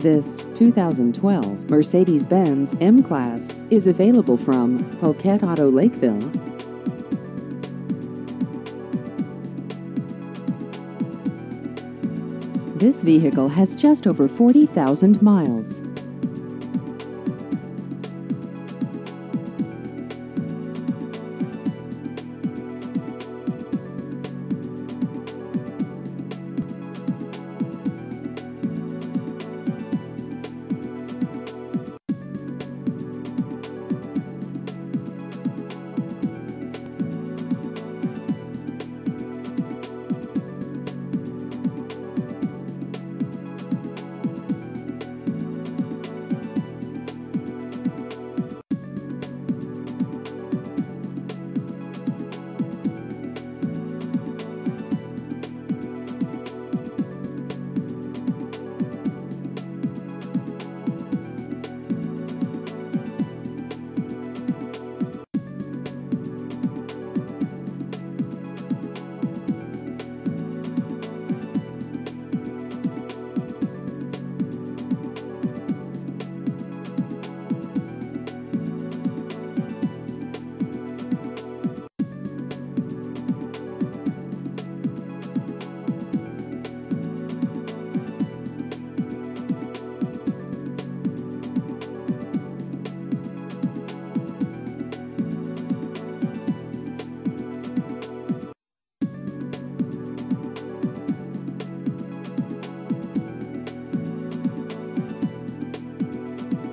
This 2012 Mercedes-Benz M-Class is available from Poquet Auto Lakeville. This vehicle has just over 40,000 miles.